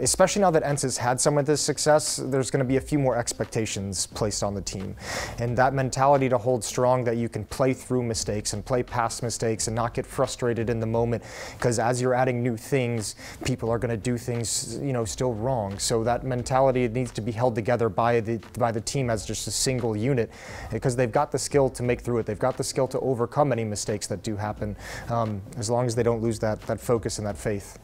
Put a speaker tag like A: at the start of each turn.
A: Especially now that ENCE had some of this success, there's going to be a few more expectations placed on the team. And that mentality to hold strong that you can play through mistakes and play past mistakes and not get frustrated in the moment because as you're adding new things, people are going to do things, you know, still wrong. So that mentality needs to be held together by the by the team as just a single unit because they've got the skill to make through it. They've got the skill to overcome any mistakes that do happen um, as long as they don't lose that, that focus and that faith.